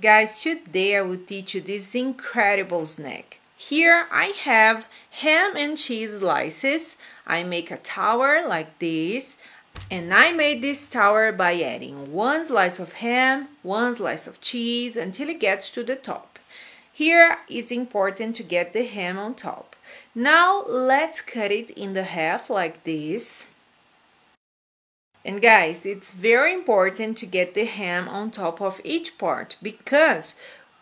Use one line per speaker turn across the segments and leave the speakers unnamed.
Guys, today I will teach you this incredible snack. Here I have ham and cheese slices. I make a tower like this. And I made this tower by adding one slice of ham, one slice of cheese until it gets to the top. Here it's important to get the ham on top. Now let's cut it in the half like this. And guys, it's very important to get the ham on top of each part because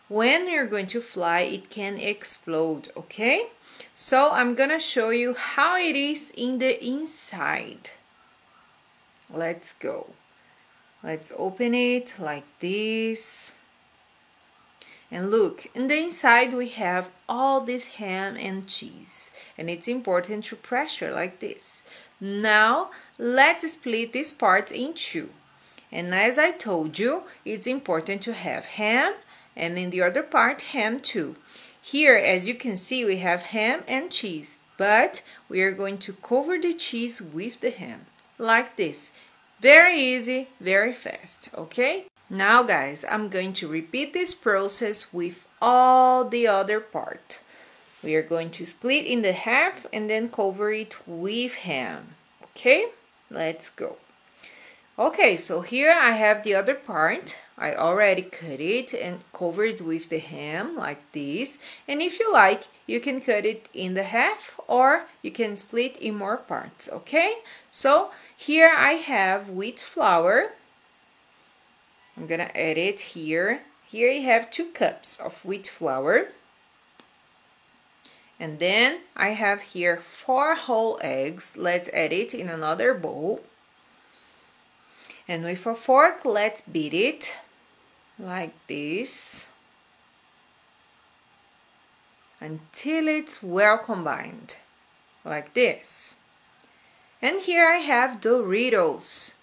when you're going to fly, it can explode, okay? So I'm gonna show you how it is in the inside. Let's go. Let's open it like this. And look, in the inside we have all this ham and cheese. And it's important to pressure like this. Now, let's split these parts in two. And as I told you, it's important to have ham and in the other part, ham too. Here, as you can see, we have ham and cheese, but we are going to cover the cheese with the ham, like this. Very easy, very fast, okay? Now guys, I'm going to repeat this process with all the other part. We are going to split in the half and then cover it with ham. Okay, let's go. Okay, so here I have the other part. I already cut it and covered with the ham like this. And if you like, you can cut it in the half or you can split in more parts, okay? So here I have wheat flour. I'm gonna add it here. Here you have two cups of wheat flour. And then I have here four whole eggs. Let's add it in another bowl. And with a fork, let's beat it like this until it's well combined, like this. And here I have Doritos.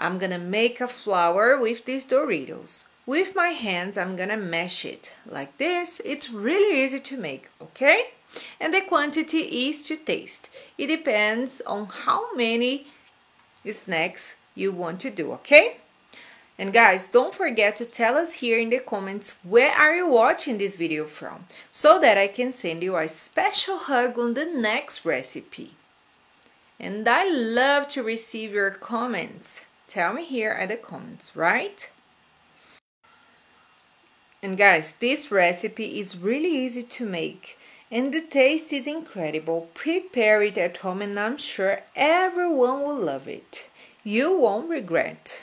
I'm gonna make a flour with these Doritos. With my hands, I'm gonna mash it like this. It's really easy to make, okay? And the quantity is to taste. It depends on how many snacks you want to do, okay? And guys, don't forget to tell us here in the comments where are you watching this video from, so that I can send you a special hug on the next recipe. And I love to receive your comments. Tell me here at the comments, right? And guys, this recipe is really easy to make and the taste is incredible. Prepare it at home and I'm sure everyone will love it. You won't regret.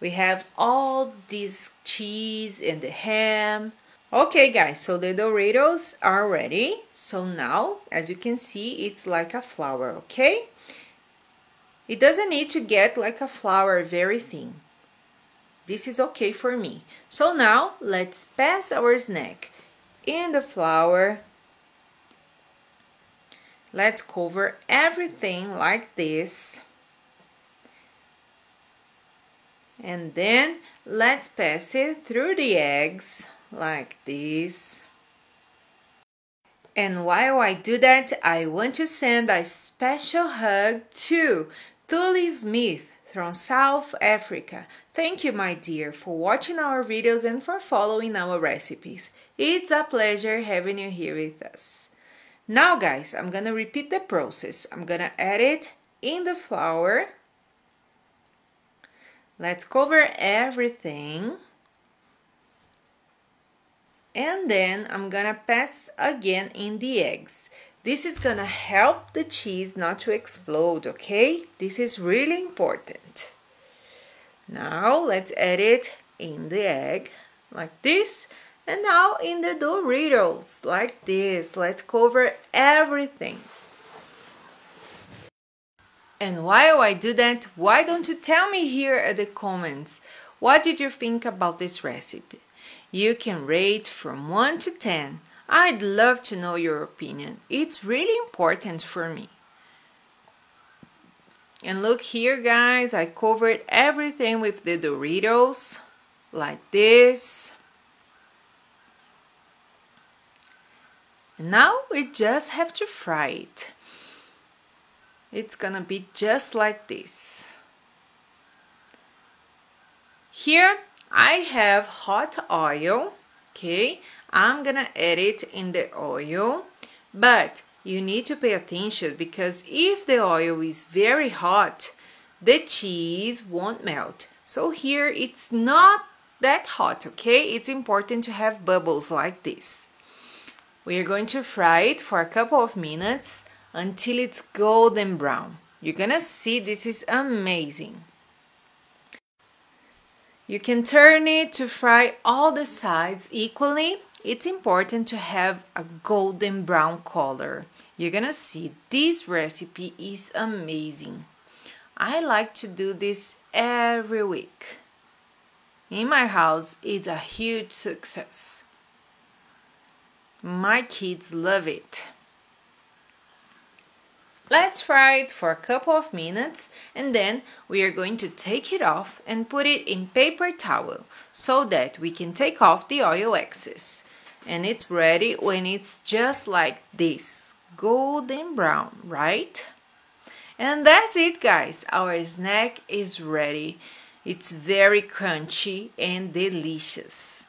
We have all this cheese and the ham. Okay guys, so the Doritos are ready. So now, as you can see, it's like a flour, okay? It doesn't need to get like a flour very thin. This is okay for me. So now let's pass our snack in the flour. Let's cover everything like this. And then let's pass it through the eggs like this. And while I do that, I want to send a special hug to Tully Smith from South Africa. Thank you, my dear, for watching our videos and for following our recipes. It's a pleasure having you here with us. Now, guys, I'm gonna repeat the process. I'm gonna add it in the flour. Let's cover everything. And then I'm gonna pass again in the eggs. This is gonna help the cheese not to explode, okay? This is really important. Now let's add it in the egg like this. And now in the Doritos like this. Let's cover everything. And while I do that, why don't you tell me here at the comments, what did you think about this recipe? You can rate from 1 to 10 I'd love to know your opinion. It's really important for me. And look here, guys, I covered everything with the Doritos, like this. And now we just have to fry it. It's gonna be just like this. Here, I have hot oil, okay? I'm gonna add it in the oil, but you need to pay attention because if the oil is very hot, the cheese won't melt. So here it's not that hot, okay? It's important to have bubbles like this. We are going to fry it for a couple of minutes until it's golden brown. You're gonna see this is amazing. You can turn it to fry all the sides equally. It's important to have a golden brown color. You're gonna see this recipe is amazing. I like to do this every week. In my house, it's a huge success. My kids love it. Let's fry it for a couple of minutes and then we are going to take it off and put it in paper towel so that we can take off the oil excess. And it's ready when it's just like this, golden brown, right? And that's it guys, our snack is ready. It's very crunchy and delicious.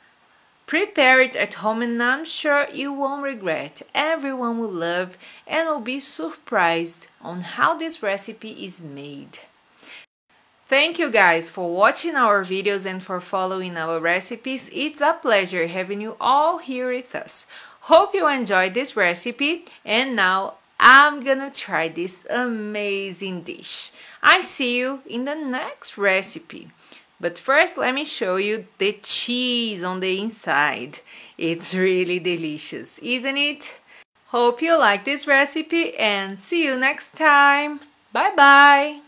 Prepare it at home and I'm sure you won't regret. Everyone will love and will be surprised on how this recipe is made. Thank you guys for watching our videos and for following our recipes. It's a pleasure having you all here with us. Hope you enjoyed this recipe and now I'm gonna try this amazing dish. I see you in the next recipe. But first, let me show you the cheese on the inside. It's really delicious, isn't it? Hope you like this recipe and see you next time. Bye bye!